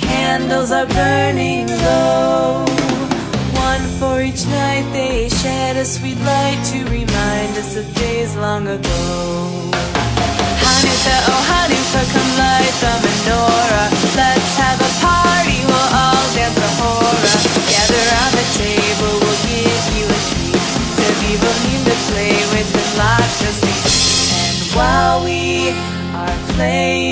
candles are burning low. One for each night they shed a sweet light to remind us of days long ago. Hanukkah, oh Hanukkah, come light the menorah. Let's have a party, we'll all dance the hora. Gather around the table, we'll give you a treat. Sevivonim to play with lots of sweet. And while we are playing, the